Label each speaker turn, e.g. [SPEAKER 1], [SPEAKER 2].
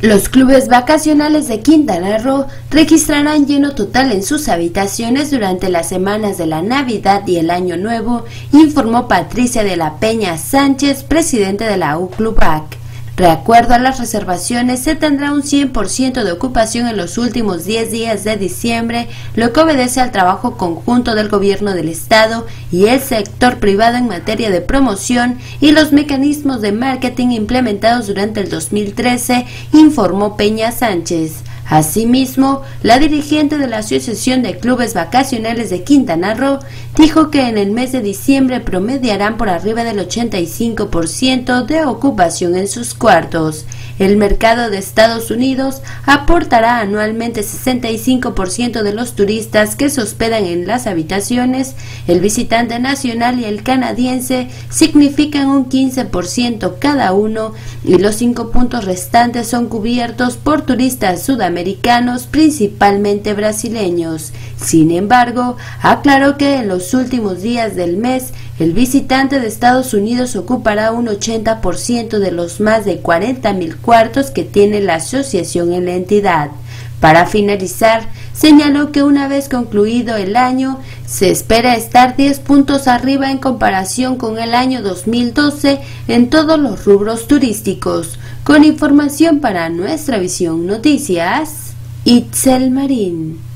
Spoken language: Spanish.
[SPEAKER 1] Los clubes vacacionales de Quintana Roo registrarán lleno total en sus habitaciones durante las semanas de la Navidad y el Año Nuevo, informó Patricia de la Peña Sánchez, presidente de la UCLUBAC. De acuerdo a las reservaciones, se tendrá un 100% de ocupación en los últimos 10 días de diciembre, lo que obedece al trabajo conjunto del gobierno del Estado y el sector privado en materia de promoción y los mecanismos de marketing implementados durante el 2013, informó Peña Sánchez. Asimismo, la dirigente de la Asociación de Clubes Vacacionales de Quintana Roo dijo que en el mes de diciembre promediarán por arriba del 85% de ocupación en sus cuartos. El mercado de Estados Unidos aportará anualmente 65% de los turistas que se hospedan en las habitaciones. El visitante nacional y el canadiense significan un 15% cada uno y los cinco puntos restantes son cubiertos por turistas sudamericanos, principalmente brasileños. Sin embargo, aclaró que en los últimos días del mes el visitante de Estados Unidos ocupará un 80% de los más de 40.000 cuartos que tiene la asociación en la entidad. Para finalizar, señaló que una vez concluido el año, se espera estar 10 puntos arriba en comparación con el año 2012 en todos los rubros turísticos. Con información para nuestra visión noticias, Itzel Marín.